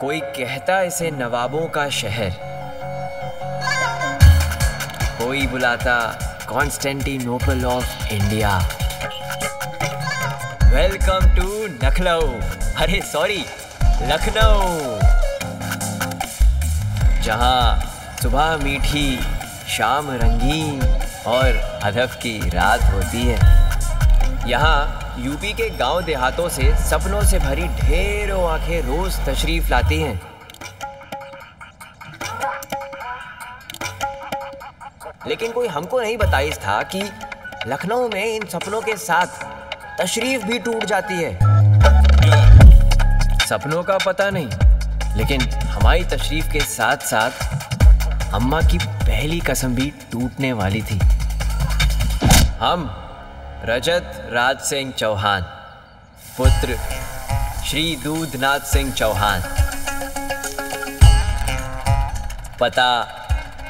कोई कहता इसे नवाबों का शहर। कोई बुलाता Constantinople of India. Welcome to Lucknow. अरे, सॉरी, लखनऊ। जहाँ सुबह मीठी, शाम रंगीन और अदब की रात होती है। यहाँ यूपी के गाँव देहातों से सपनों से भरी ढेरों आँखें रोज तशरीफ़ लाती हैं। लेकिन कोई हमको नहीं बताइस था कि लखनऊ में इन सपनों के साथ तशरीफ़ भी टूट जाती है। सपनों का पता नहीं, लेकिन हमारी तशरीफ़ के साथ साथ अम्मा की पहली कसम भी टूटने वाली थी। हम रजत राज सिंह चौहान, पुत्र श्री दूधनाथ सिंह चौहान। पता,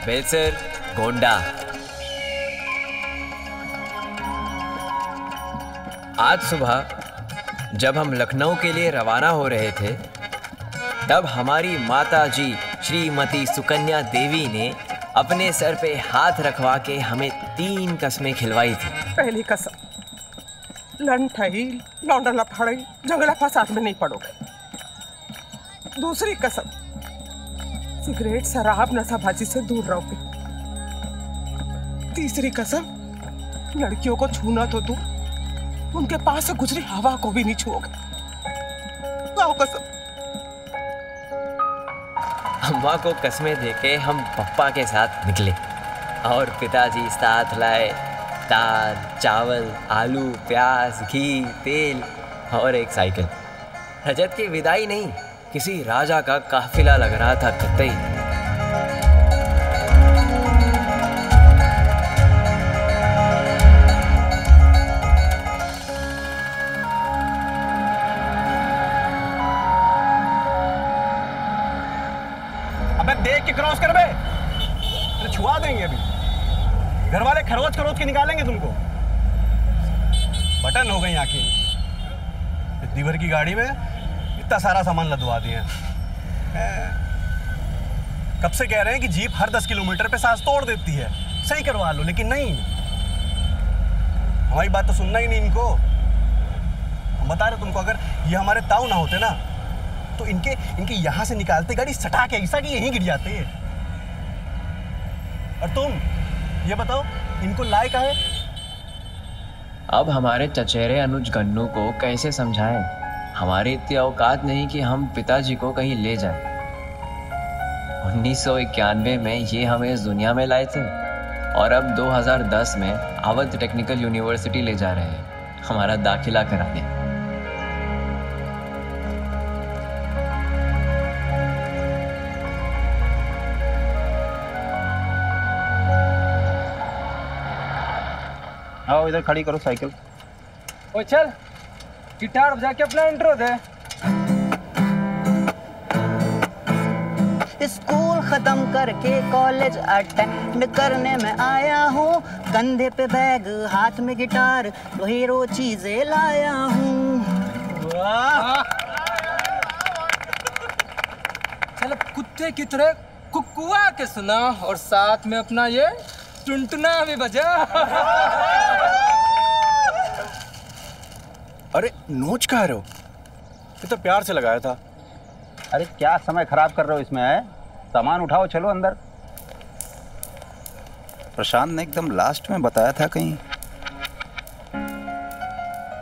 बेलसर, गोंडा। आज सुबह, जब हम लखनऊ के लिए रवाना हो रहे थे, तब हमारी माता जी श्रीमती सुकन्या देवी ने अपने सर पे हाथ रखवा के हमें तीन कस्में खिलवाई थी। पहली कसम। लन ठही लौंडा लफड़ई झगड़ा फसाद में नहीं पड़ोगे। दूसरी कसम, सिगरेट शराब नशाबाजी से दूर रहोगे। तीसरी कसम, लड़कियों को छूना तो तू उनके पास से गुजरी हवा को भी नहीं छुओगे। गाओ कसम। अम्मा को कस्में देके हम पप्पा के साथ निकले और पिताजी साथ लाए। दाल, चावल, आलू, प्याज, घी, तेल और एक साइकिल। रजत की विदाई नहीं, किसी राजा का काफिला लग रहा था कतई की गाड़ी में इतना सारा सामान लदवा दिए। कब से कह रहे हैं कि जीप हर दस किलोमीटर पे सांस तोड़ देती है। सही करवा लो, लेकिन नहीं। हमारी बात तो सुनना ही नहीं इनको। हम बता रहे तुमको, अगर ये हमारे ताऊ ना होते ना तो इनके इनके यहाँ से निकालते गाड़ी, सटा के, ऐसा कि यहीं गिर जाते। हैं और तुम, ये बताओ, इनको लाए का है? अब हमारे चचेरे अनुज गन्नू को कैसे समझाएँ? हमारी इतनी औकात नहीं कि हम पिताजी को कहीं ले जाएँ। उन्नीस सौ इक्यानवे में ये हमें इस दुनिया में लाए थे और अब 2010 में अवध टेक्निकल यूनिवर्सिटी ले जा रहे हैं। हमारा दाखिला कराने आओ इधर खड़ी करो साइकिल। ओ चल। गिटार बजा के अपना इंट्रो दे। स्कूल खत्म करके कॉलेज अटेंड करने में आया हूँ। कंधे पे बैग हाथ में गिटार हीरो चीज़ें लाया हूँ। चल कुत्ते की तरह कुकुआ के सुना और साथ में अपना ये टुनटुना भी बजा अरे नोच कहा रहे हो? ये तो प्यार से लगाया था। अरे क्या समय खराब कर रहे हो इसमें है? सामान उठाओ चलो अंदर। प्रशांत ने एकदम लास्ट में बताया था कहीं।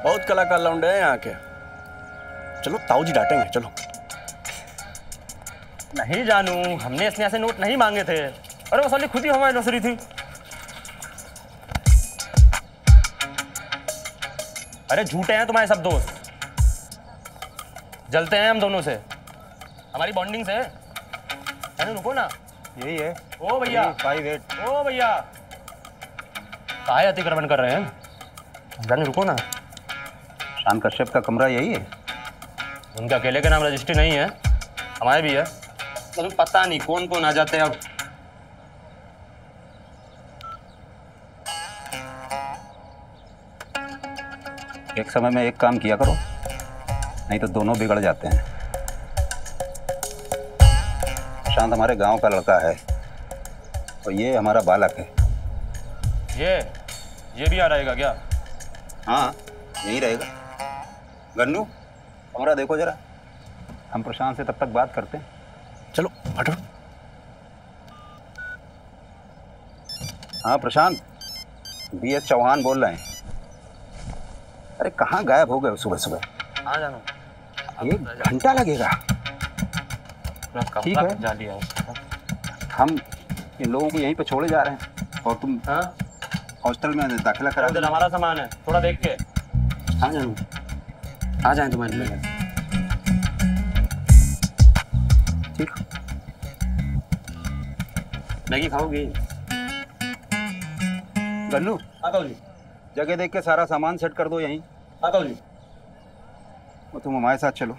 बहुत कलाकार लौंडे हैं यहाँ के। चलो ताऊ जी डांटेंगे चलो। नहीं जानू हमने इसने ऐसे नोट नहीं मांगे थे। अरे वो साली खुद ही हमारी नौसरी थी। अरे झूठे हैं तुम्हारे सब दोस्त। जलते हैं हम दोनों से। हमारी बॉन्डिंग से अरे रुको ना। यही है। ओ भैया। फाइव एट ओ भैया। काहे अतिक्रमण कर रहे हैं? जाने रुको ना। शान कश्यप का कमरा यही है। उनके अकेले के नाम रजिस्ट्री नहीं है। हमारे भी है। लेकिन पता नहीं कौन कौन आ जाते हैं अब। एक समय में एक काम किया करो नहीं तो दोनों बिगड़ जाते हैं। प्रशांत हमारे गाँव का लड़का है और ये हमारा बालक है। ये ये भी आ रहेगा क्या? हाँ यही रहेगा। गन्नू हमारा देखो जरा। हम प्रशांत से तब तक बात करते हैं। चलो हटो। हाँ प्रशांत बी एस चौहान बोल रहे हैं। अरे कहाँ गायब हो गए सुबह सुबह? आ जाना। एक घंटा लगेगा। ठीक है। है हम इन लोगों को यहीं पे छोड़े जा रहे हैं और तुम हाँ? हॉस्टल में दाखिला करा दो। हमारा सामान है थोड़ा देख के। आ जाना। आ जाए तुम्हारे लिए। ठीक। मैगी खाओगी? गन्नू? आता जी। जगह देख के सारा सामान सेट कर दो यहीं। आता जी। और तुम हमारे साथ चलो।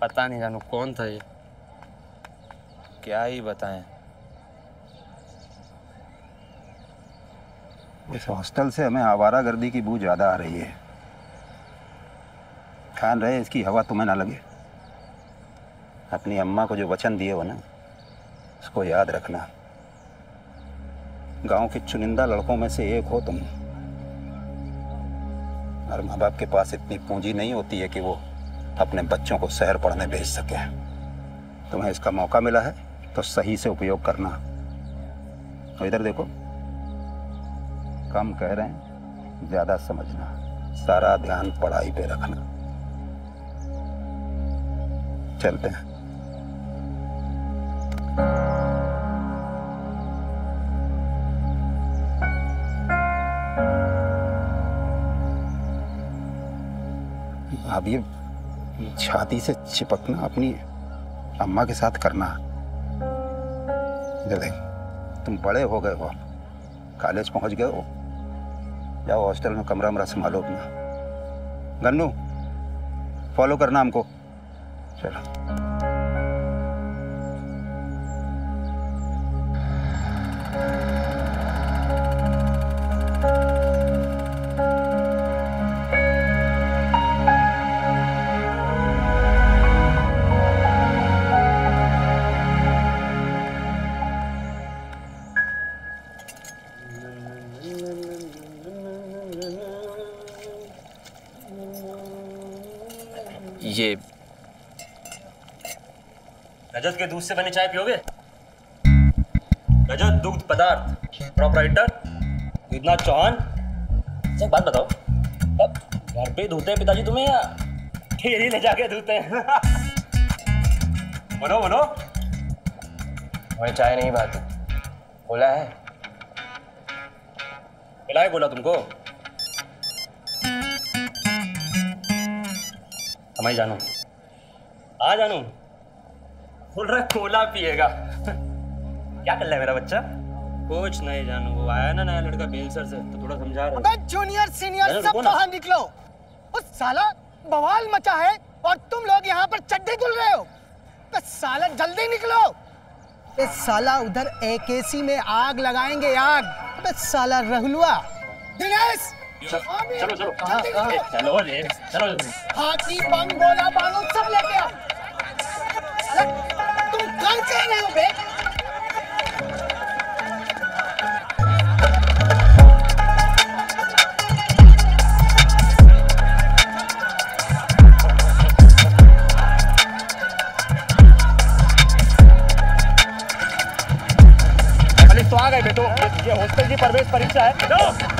पता नहीं जानू कौन था ये? क्या ही बताएँ। इस हॉस्टल से हमें आवारा गर्दी की बू ज़्यादा आ रही है। ध्यान रहे इसकी हवा तुम्हें ना लगे। अपनी अम्मा को जो वचन दिए हो ना उसको याद रखना। गाँव के चुनिंदा लड़कों में से एक हो तुम। और माँ बाप के पास इतनी पूंजी नहीं होती है कि वो अपने बच्चों को शहर पढ़ने भेज सके। तुम्हें इसका मौका मिला है तो सही से उपयोग करना। और इधर देखो, कम कह रहे हैं, ज़्यादा समझना। सारा ध्यान पढ़ाई पे रखना। चलते हैं। अब ये छाती से चिपकना अपनी अम्मा के साथ करना। देख, तुम बड़े हो गए हो। कॉलेज पहुँच गए हो। जाओ हॉस्टल में कमरा वमरा संभालो अपना। गन्नू फॉलो करना हमको। चलो। रजत के दूध से बनी चाय पियोगे? रजत दुग्ध पदार्थ प्रोपराइटर इतना चौहान। अच्छा, एक बात बताओ। घर पे धोते हैं पिताजी तुम्हें या ठेरी ले जाके धोते हैं? बोलो बोलो हमें चाय नहीं बात बोला है। मिला है बोला तुमको। हमारी जानू। आ जानू। बोल रहा है कोला पिएगा। क्या कर रहा है मेरा बच्चा? कुछ नहीं जानू वो आया ना नया लड़का बेलसर से तो थोड़ा समझा रहा। अबे जूनियर सीनियर सब। बाहर निकलो। उस साला बवाल मचा है और तुम लोग यहाँ पर चड्डी खुल रहे हो। तो साला जल्दी निकलो। इस साला उधर एकेसी में आग लगाएँगे आग। अबे साला रहलुआ दिनेश! चलो चलो ए, चलो रे चलो हाथी बम गोला बारूद सब लेके आओ। हो तो आ गए बेटो ये हॉस्टल की प्रवेश परीक्षा है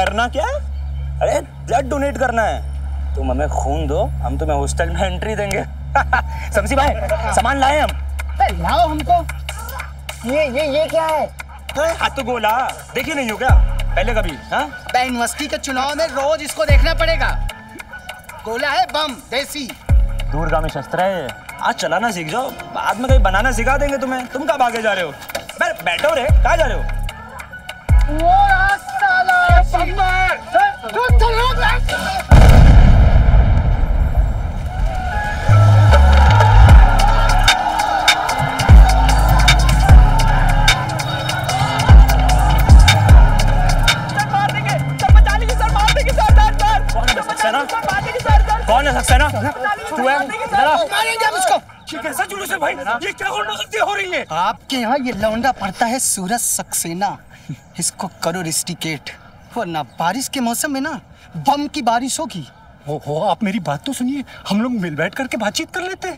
करना क्या? अरे ब्लड डोनेट करना है। तुम हमें खून दो हम तुम्हें हॉस्टल में एंट्री देंगे। समझी भाई सामान लाए हम। लाओ हमको। ये ये ये क्या है? हाथ तो गोला। देखिए नहीं हो क्या? पहले कभी हाँ? यूनिवर्सिटी के चुनाव में रोज इसको देखना पड़ेगा। गोला है बम देसी। दूरगामी शस्त्र है। आज चलाना सीख जाओ। बाद में कहीं बनाना सिखा देंगे तुम्हें। तुम कब आगे जा रहे हो? बैठो रे कहाँ जा रहे हो? वो कौन है सक्सेना? कौन है? सक्सेना तू है मारेंगे हम उसको कैसा जुलूस है भाई ये क्या हो रही है? आपके यहाँ ये लौंडा पड़ता है सूरज सक्सेना। इसको करो रिस्टिकेट। वरना बारिश के मौसम में ना बम की बारिश होगी। हो हो आप मेरी बात तो सुनिए। हम लोग मिल बैठ करके बातचीत कर लेते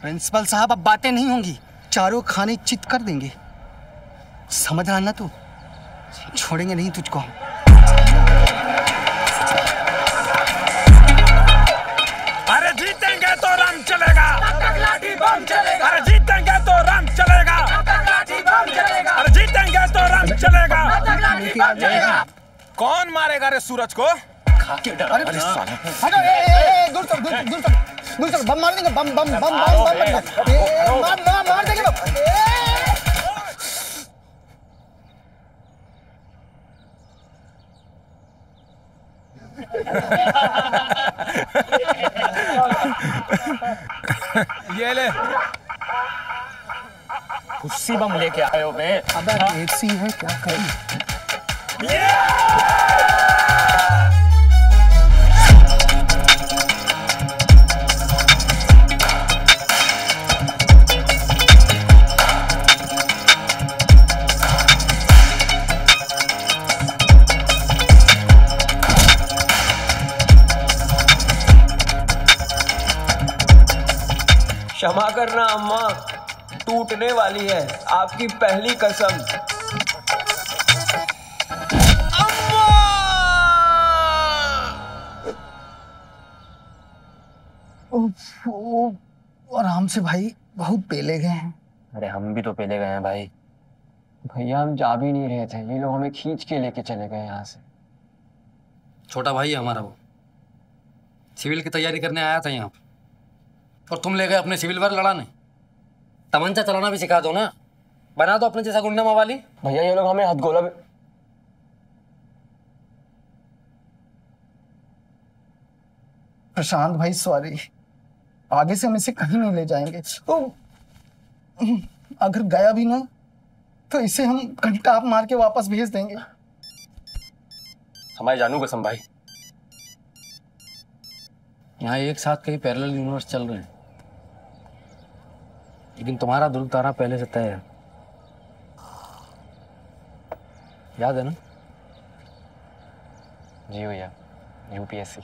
प्रिंसिपल साहब अब बातें नहीं होंगी। चारों खाने चित कर देंगे। समझ रहा ना तू? छोड़ेंगे नहीं तुझको अरे जीतेंगे तो राम चलेगा। अरे जीतेंगे तो राम चलेगा। अरे जीतेंगे तो राम चलेगा। कौन मारेगा रे सूरज को? अरे साला। हटो ए ए ए दूर चल दूर दूर चल दूर चल बम मार देंगे बम बम बम बम बम बम मार मार मार देंगे बम। ये ले। उसी बम लेके आए हो बे। अबे ऐसी है क्या करें? करना अम्मा टूटने वाली है। आपकी पहली कसम। उफ, ओ, आराम से भाई बहुत पेले गए हैं। अरे हम भी तो पेले गए हैं भाई। भैया हम जा भी नहीं रहे थे। ये लोग हमें खींच के लेके चले गए यहाँ से। छोटा भाई है हमारा वो। सिविल की तैयारी करने आया था यहाँ। पे और तुम ले गए अपने सिविल पर लड़ाने। तमंचा चलाना भी सिखा दो ना। बना दो अपने जैसा गुंडा मवाली। भैया ये लोग हमें हथगोला भी प्रशांत भाई सॉरी आगे से हम इसे कहीं नहीं ले जाएँगे। तो अगर गया भी ना तो इसे हम घंटा आप मार के वापस भेज देंगे। हमारे जानू कसम भाई। यहाँ एक साथ कई पैरेलल यूनिवर्स चल रहे हैं। लेकिन तुम्हारा दिल तारा पहले से तय है। याद है ना? जी भैया यूपीएससी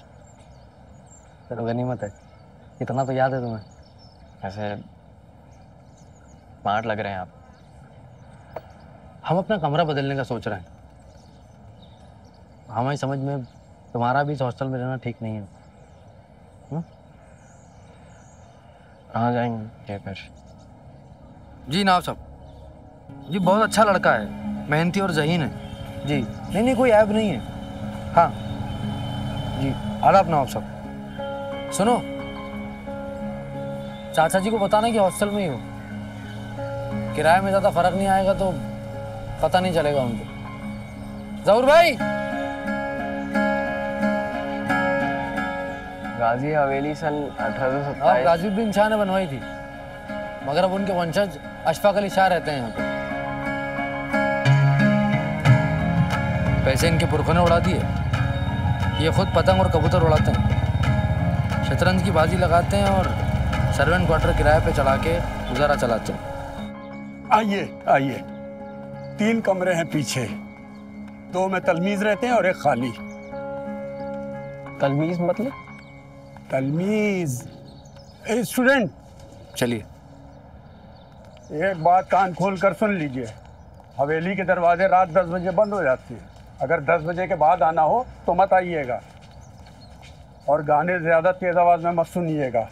चलो गनीमत है। इतना तो याद है तुम्हें। ऐसे स्मार्ट लग रहे हैं आप। हम अपना कमरा बदलने का सोच रहे हैं। हमारी समझ में तुम्हारा भी इस हॉस्टल में रहना ठीक नहीं है। कहाँ जाएँगे फिर। जी नाव साहब जी बहुत अच्छा लड़का है। मेहनती और जहीन है। जी। नहीं नहीं कोई ऐप नहीं है। हाँ। जी आदाब नवाब साहब सुनो। चाचा जी को बताना कि हॉस्टल में ही हो। किराए में ज़्यादा फ़र्क नहीं आएगा तो पता नहीं चलेगा उनको। जहूर भाई! गाजी हवेली सन अठारह सौ हाँ सत्ताईस गाजीउद्दीन शाह ने बनवाई थी। मगर अब उनके वंशज अशफाक अली शाह रहते हैं यहाँ पे। पैसे इनके पुरखों ने उड़ा दिए। ये खुद पतंग और कबूतर उड़ाते हैं। शतरंज की बाजी लगाते हैं और सर्वेंट क्वार्टर किराए पे चढ़ा के गुजारा चलाते हैं। आइए आइए। तीन कमरे हैं पीछे। दो में तलमीज रहते हैं और एक खाली। तलमीज मतलब? तलमीज। स्टूडेंट। चलिए। एक बात कान खोल कर सुन लीजिए। हवेली के दरवाजे रात दस बजे बंद हो जाते हैं। अगर दस बजे के बाद आना हो तो मत आइएगा। और गाने ज़्यादा तेज़ आवाज़ में मत सुनिएगा।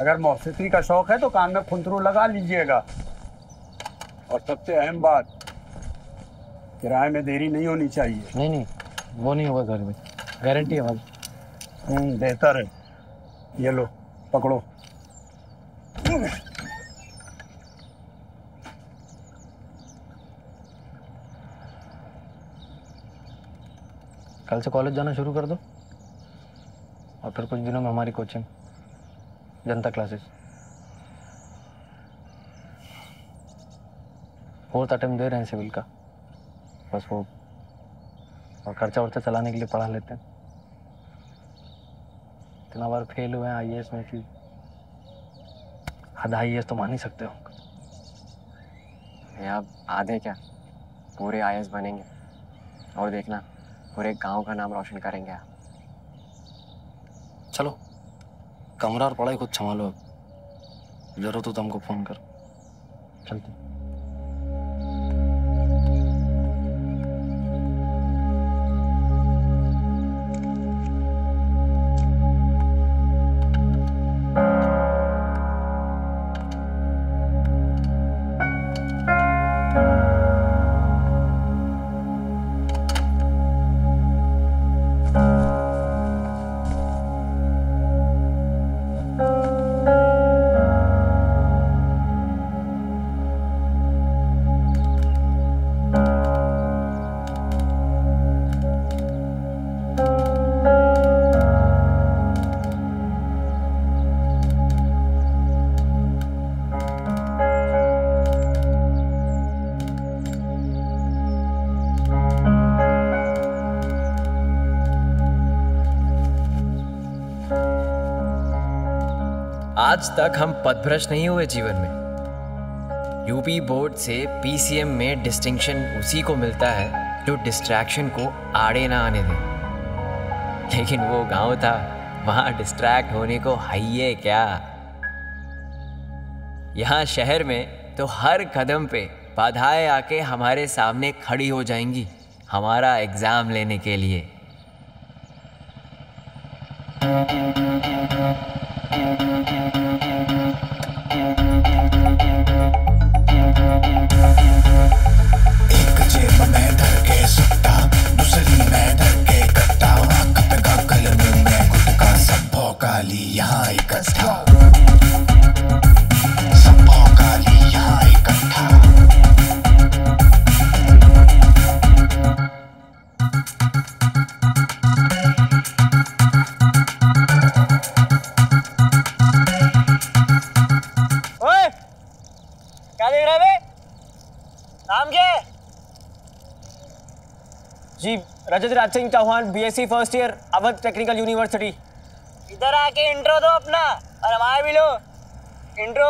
अगर मौसीकी का शौक है तो कान में खुंतरू लगा लीजिएगा। और सबसे अहम बात किराए में देरी नहीं होनी चाहिए। नहीं नहीं वो नहीं होगा घर में। गारंटी है हमारी हम्म, बेहतर है। ये लो पकड़ो। कल से कॉलेज जाना शुरू कर दो। और फिर कुछ दिनों में हमारी कोचिंग जनता क्लासेस फोर्थ अटेम्प्ट दे रहे हैं सिविल का। बस वो और खर्चा वर्चा चलाने के लिए पढ़ा लेते हैं। इतना बार फेल हुए हैं आई में कि आधा आई तो मान ही सकते हो। अब आधे क्या? पूरे आई बनेंगे। और देखना। पूरे गाँव का नाम रोशन करेंगे आप। चलो, कमरा और पढ़ाई खुद संभालो अब। ज़रूरत हो तो हमको फ़ोन कर। चलते आज तक हम पदभ्रष्ट नहीं हुए जीवन में। यूपी बोर्ड से पीसीएम में डिस्टिंक्शन उसी को मिलता है जो डिस्ट्रैक्शन को आड़े ना आने दे। लेकिन वो गाँव था, वहाँ डिस्ट्रैक्ट होने को है क्या? यहाँ शहर में तो हर कदम पे बाधाएँ आके हमारे सामने खड़ी हो जाएँगी हमारा एग्ज़ाम लेने के लिए। एक भौकाली यहाँ इकट्ठा क्या देख है जी, Rajat Raj Singh Chauhan BSc first year Awadh technical university इधर आके इंट्रो दो अपना और हमारा भी लो। इंट्रो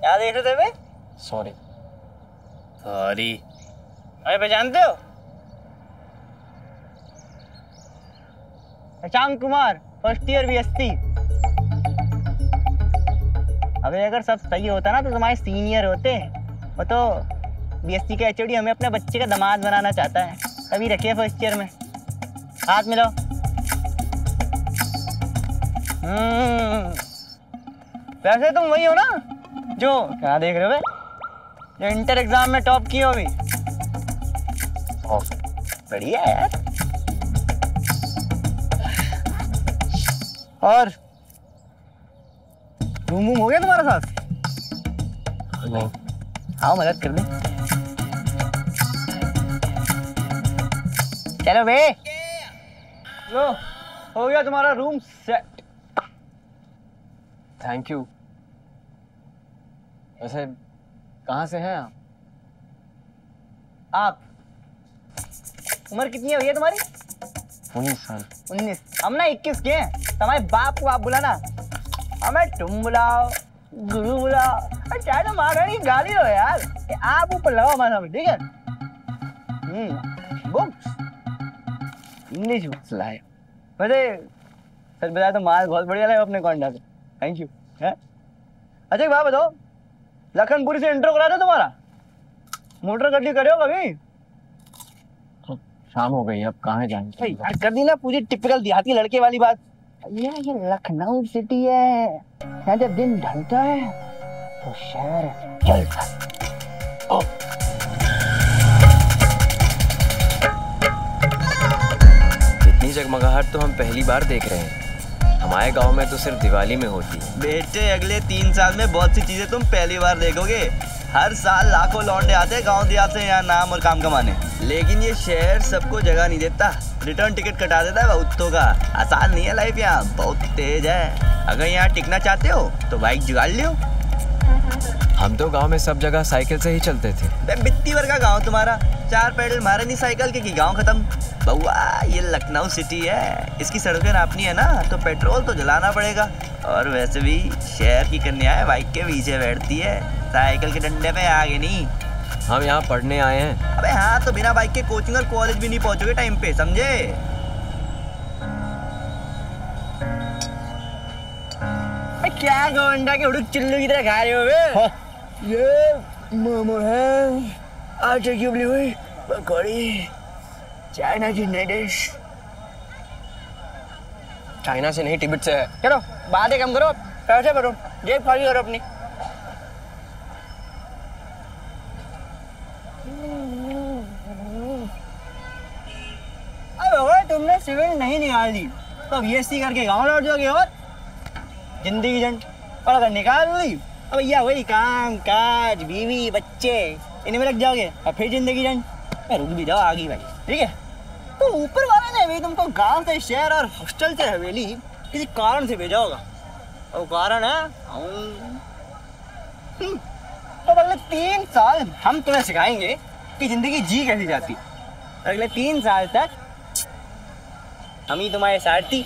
क्या देख रहे थे बे सॉरी सॉरी अरे पहचानते हो? Shashank Kumar first year BSc अबे अगर सब सही होता ना तो तुम्हारे सीनियर होते। वो तो बीएससी के एचओडी हमें अपने बच्चे का दामाद बनाना चाहता है। तभी रखिए फ़र्स्ट ईयर में। हाथ मिलो हम्म। वैसे तुम वही हो ना, जो क्या देख रहे हो? जो इंटर एग्ज़ाम में टॉप किए हो अभी। बढ़िया यार। और रूम वूम हो गया तुम्हारा साथ? आओ मदद कर दे। चलो बे। लो हो गया तुम्हारा रूम सेट थैंक यू वैसे कहाँ से हैं आप? आप। उम्र कितनी है भैया तुम्हारी? उन्नीस साल। उन्नीस। हम ना इक्कीस के हैं। तुम्हारे बाप को आप बुलाना। हमें तुम बुलाओ। तो बुक्स इंग्लिश बुक्स लाए। वैसे सच बताया तो माल बहुत बढ़िया अपने कॉन्डा से थैंक यू है? अच्छा एक बात बताओ। लखनपुरी से इंट्रो करा दो तुम्हारा? मोटर गड्डी करे हो कभी? शाम हो गई अब कहाँ जाएँगे? यार कर दी ना पूरी टिपिकल देहाती लड़के वाली बात। भैया ये लखनऊ सिटी है। यहाँ जब दिन ढलता है तो शहर जलता इतनी जगमगाहट तो हम पहली बार देख रहे हैं। हमारे गाँव में तो सिर्फ़ दिवाली में होती है। बेटे अगले तीन साल में बहुत सी चीज़ें तुम पहली बार देखोगे। हर साल लाखों लौंडे आते हैं गाँव देहात से यहाँ नाम और काम कमाने। लेकिन ये शहर सबको जगह नहीं देता। रिटर्न टिकट कटा देता है बहुतों का। आसान नहीं है लाइफ यहाँ बहुत तेज है। अगर यहाँ टिकना चाहते हो तो बाइक जुगाड़ लियो। हम तो गाँव में सब जगह साइकिल से ही चलते थे। बित्ती भर का गाँव तुम्हारा। चार पैडल मारे नहीं साइकिल के कि गाँव खत्म? बउआ ये लखनऊ सिटी है। इसकी सड़कें नापनी है ना तो पेट्रोल तो जलाना पड़ेगा। और वैसे भी शहर की कन्याएँ बाइक के पीछे बैठती है। साइकिल के डंडे पे आगे नहीं। हम यहाँ पढ़ने आए हैं। अबे हाँ तो बिना बाइक के कोचिंग और कॉलेज भी नहीं पहुंचोगे टाइम पे समझे? क्या गोंडा के उड़ुक चिल्लू की तरह खा रहे हो बे ये मोमो है। आटे की उबली हुई पकौड़ी। चाइना की नई डिश चाइना से नहीं टिबेट से है। चलो बातें कम करो पैसे भरो जेब खाली करो अपनी अबे ओए तुमने सिविल नहीं निकाल दी तो अब ये करके गाँव लौट जाओगे और ज़िंदगी जंग और अगर निकाल ली अब भैया वही काम काज बीवी बच्चे इन्हीं में लग जाओगे और फिर ज़िंदगी जंग अरे रुक भी जाओ आगे भाई ठीक है? तो ऊपर वाले ने भी तुमको गाँव से शहर और हॉस्टल से हवेली किसी कारण से भेजा होगा। और कारण है हम। हम्म, तो अगले तीन साल हम तुम्हें सिखाएँगे कि ज़िंदगी जी कैसी जाती अगले तीन साल तक हम ही तुम्हारे सारथी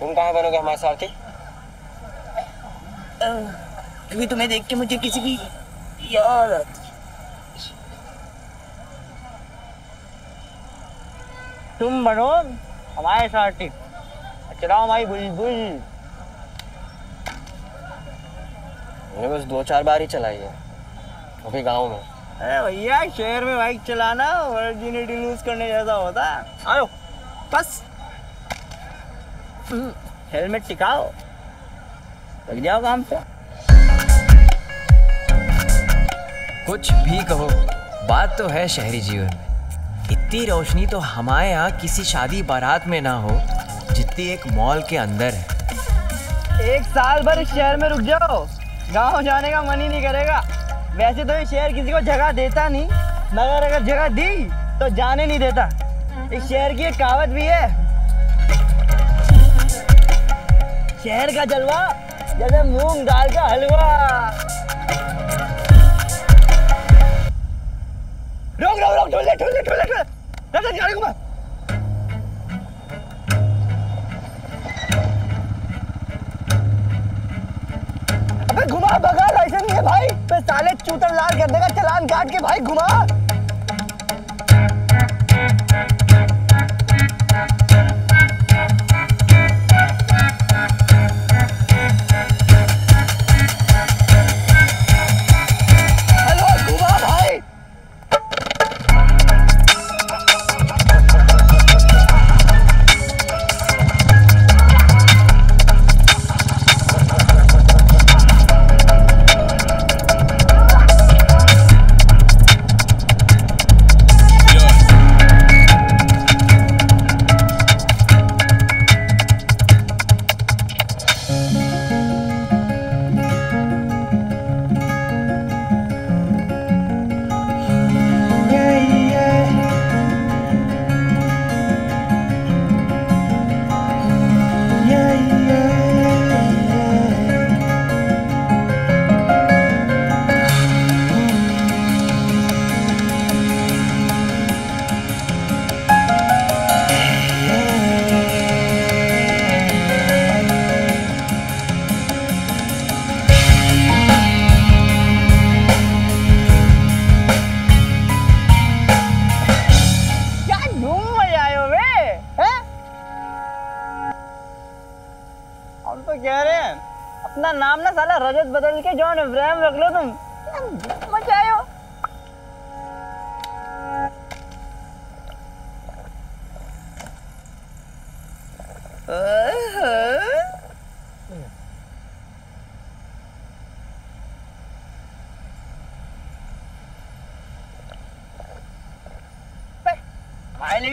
तुम कहाँ बनोगे हमारे सारथी क्योंकि तुम्हें देख के मुझे किसी की याद आती तुम बनो हमारे सारथी चलाओ हमारी बुलबुल मैंने बस दो चार बार ही चलाई है अभी गाँव में अरे भैया शहर में बाइक चलाना वर्जिनिटी लूज करने जैसा होता। आओ बस। हेलमेट टिकाओ लग जाओ काम पे कुछ भी कहो बात तो है शहरी जीवन में। इतनी रोशनी तो हमारे यहाँ किसी शादी बारात में ना हो जितनी एक मॉल के अंदर है। एक साल भर इस शहर में रुक जाओ। गाँव जाने का मन ही नहीं करेगा। वैसे तो ये शहर किसी को जगह देता नहीं, मगर अगर जगह दी तो जाने नहीं देता। इस शहर की एक कहावत भी है। शहर का जलवा, जैसे मूंग दाल का हलवा। रोक रोक रोक ढोले ढोले ढोले रख गाड़ी घुमा अबे घुमा भाई पे साले चूतर लाल कर देगा चलान काट के भाई घुमा।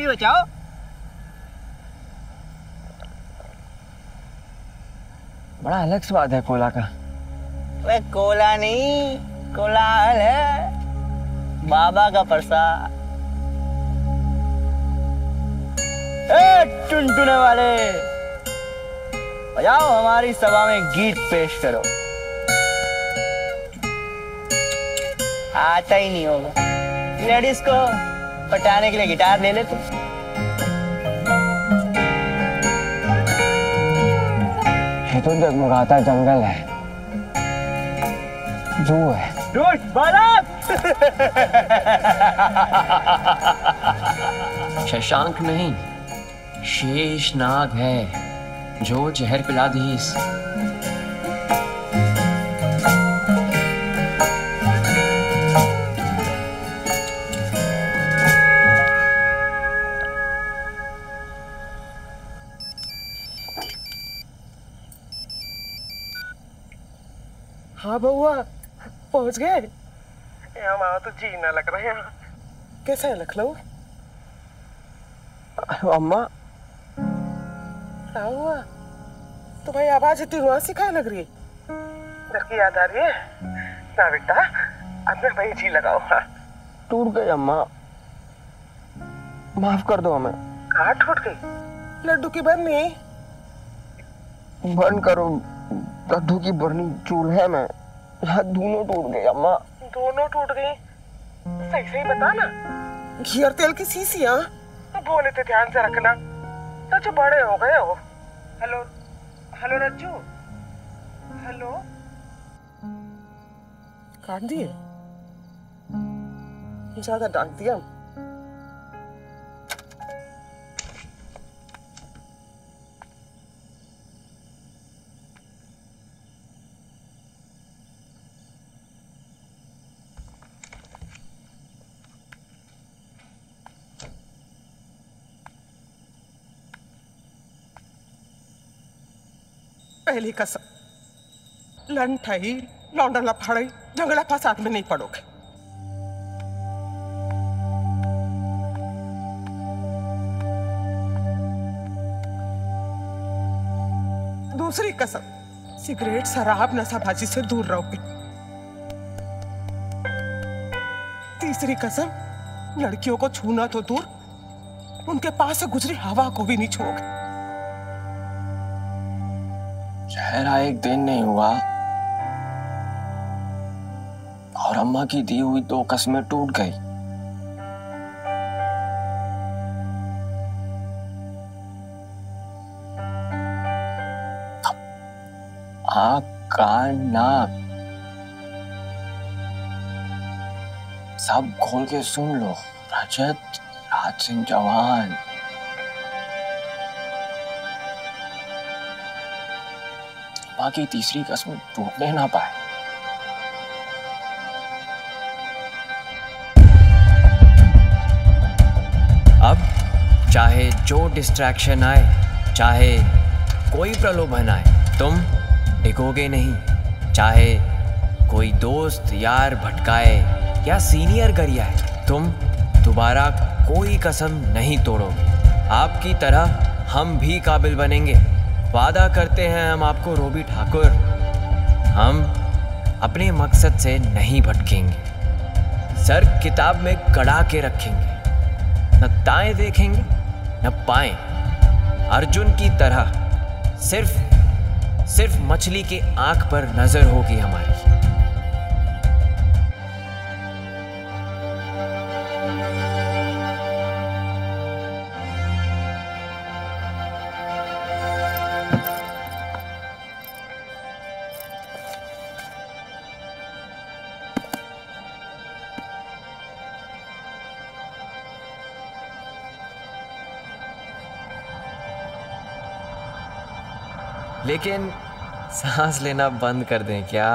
बचाओ। बड़ा अलग स्वाद है कोला का। वे कोला नहीं, कोलाहल है। बाबा का प्रसाद। टुनटुने वाले बजाओ हमारी सभा में गीत पेश करो। आता ही नहीं होगा। लेडीज़ को पटाने के लिए गिटार ले ले ये तो जगमगाता जंगल है। जू है। शशांक नहीं। शेष नाग है जो जहर पिला दी इस। हाँ बउआ पहुँच गए? हमारा तो जी ना लग रहा है यहाँ। कैसा है लखनऊ? अम्मा क्या हुआ तुम्हारी आवाज़ इतनी रुआसी खाए लग रही है। घर की याद आ रही है? ना बेटा अपने भाई जी लगाओ। हाँ टूट गई अम्मा। माफ़ कर दो हमें। कहाँ टूट गई? लड्डू की बननी बंद करो। लड्डू की बरनी चूल्हे में। यहाँ दोनों टूट गए अम्मा। दोनों टूट गई। सही सही बता ना घी और तेल की सीसियाँ बोले तो ध्यान से रखना। सच बड़े हो गए हो। Hello hello Rajju hello. काट दिए ज़्यादा डांट दिया। पहली कसम लंठई लौंडा लफाड़ई झगड़ा फसाद में नहीं पड़ोगे। दूसरी कसम, सिगरेट, शराब, नशाबाजी से दूर रहोगे। तीसरी कसम, लड़कियों को छूना तो दूर, उनके पास से गुजरी हवा को भी नहीं छूओगे। चेहरा एक दिन नहीं हुआ। और अम्मा की दी हुई दो कस्में टूट गई। आँख कान नाक। सब खोल के सुन लो, रजत राज सिंह चौहान। बाकी तीसरी कसम टूटने ना पाए। अब चाहे जो डिस्ट्रैक्शन आए, चाहे कोई प्रलोभन आए, तुम डिगोगे नहीं। चाहे कोई दोस्त, यार, भटकाए या सीनियर गरियाए, तुम दोबारा कोई कसम नहीं तोड़ोगे। आपकी तरह हम भी काबिल बनेंगे। वादा करते हैं हम आपको, रोबी ठाकुर। हम अपने मकसद से नहीं भटकेंगे। सर, किताब में कड़ा के रखेंगे। न ताए देखेंगे, न पाए अर्जुन की तरह सिर्फ़ सिर्फ़ मछली के आँख पर नज़र होगी हमारी। लेकिन सांस लेना बंद कर दें क्या?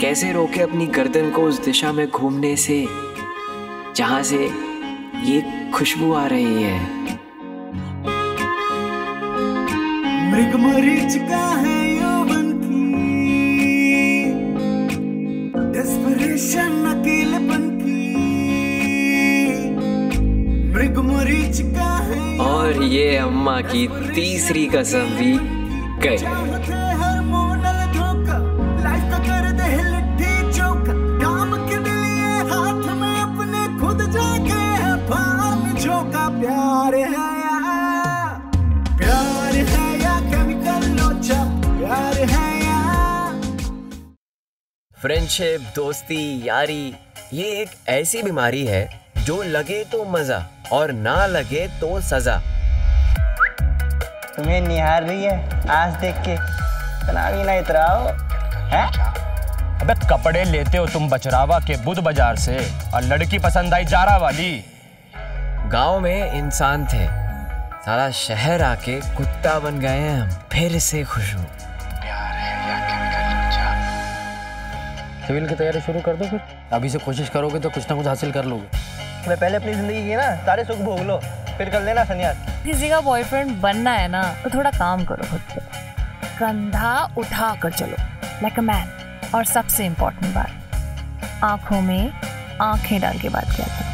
कैसे रोके अपनी गर्दन को उस दिशा में घूमने से जहाँ से ये खुशबू आ रही है? मृग मरीचिका है यौवन की डेस्परेशन अकेलेपन की। मृग मरीचिका है और ये अम्मा की तीसरी कसम भी या फ्रेंडशिप दोस्ती, यारी, ये एक ऐसी बीमारी है जो लगे तो मज़ा और ना लगे तो सजा। तुम्हें निहार रही है आज देख के। इतना भी ना इतराओ है? अबे कपड़े लेते हो तुम बचरावा के बुध बाज़ार से और लड़की पसंद आई जारा वाली। गाँव में इंसान थे। सारा शहर आके कुत्ता बन गए हैं हम फिर से खुश हूँ। सिविल की तैयारी शुरू कर दो फिर। अभी से कोशिश करोगे तो कुछ ना कुछ हासिल कर लोगे। मैं पहले अपनी ज़िंदगी की ना सारे सुख भोग लो फिर कर लेना संन्यास। किसी का बॉयफ्रेंड बनना है ना तो थोड़ा काम करो खुद पे। कंधा उठा कर चलो लाइक अ मैन और सबसे इम्पोर्टेंट बात आँखों में आँखें डाल के बात किया करो।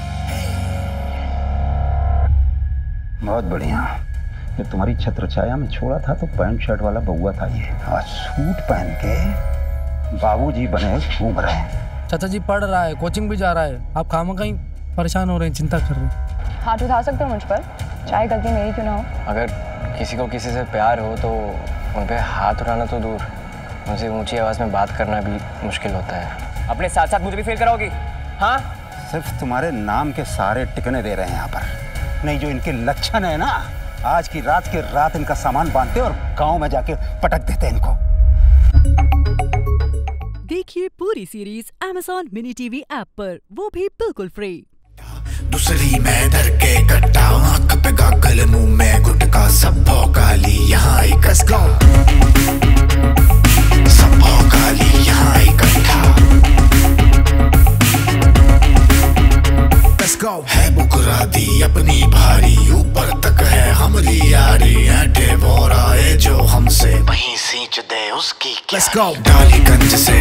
बहुत बढ़िया। ये तुम्हारी छत्र छाया में छोड़ा था तो पैंट शर्ट वाला बउआ था ये। आज सूट पहन के बाबूजी बने घूम रहे हैं। चाचा जी पढ़ रहा है कोचिंग भी जा रहा है। आप खामा कहीं परेशान हो रहे हैं चिंता कर रहे हैं। हाथ उठा सकते हो मुझ पर। चाहे गलती मेरी क्यों ना हो? अगर किसी को किसी से प्यार हो तो उन पे हाथ उठाना तो दूर। उनसे ऊँची आवाज़ में बात करना भी मुश्किल होता है। अपने साथ साथ मुझे भी फेल कराओगी। हाँ? सिर्फ़ तुम्हारे नाम के सारे टिकने दे रहे हैं यहाँ पर। नहीं जो इनके लक्षण है ना आज की रात के रात इनका सामान बांधते और गाँव में जाके पटक देते इनको। देखिए पूरी series Amazon mini TV app पर। वो भी बिल्कुल फ्री दूसरी मैं धर के कट्टा आँख पे गागल मुँह में गुटका सब भौकाली यहाँ इकट्ठा सब भौकाली यहाँ इकट्ठा Let's go. है बुकरा दी अपनी भारी ऊपर तक है हमारी यारी। है जो हमसे वहीं सींच दे उसकी Let's go. डालीगंज से